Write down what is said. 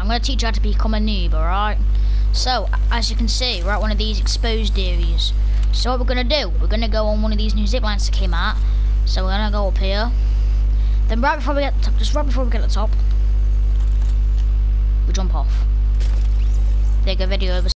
I'm going to teach you how to become a noob, alright? So, as you can see, we're at one of these exposed areas. So what we're going to do, we're going to go on one of these new zip lines that came out. So we're going to go up here. Then right before we get to the top, just right before we get to the top, we jump off. Take a video over